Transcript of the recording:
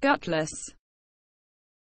gutless.